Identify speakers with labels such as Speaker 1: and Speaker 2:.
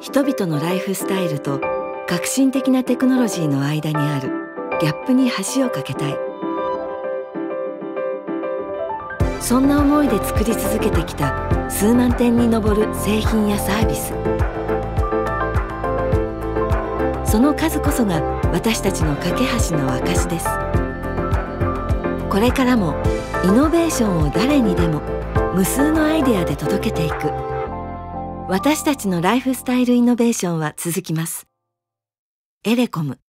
Speaker 1: 人々のライフスタイルと革新的なテクノロジーの間にあるギャップに橋を架けたい。そんな思いで作り続けてきた数万点に上る製品やサービス。その数こそが私たちの架け橋の証です。これからもイノベーションを誰にでも無数のアイデアで届けていく。私たちのライフスタイルイノベーションは続きます。エレコム。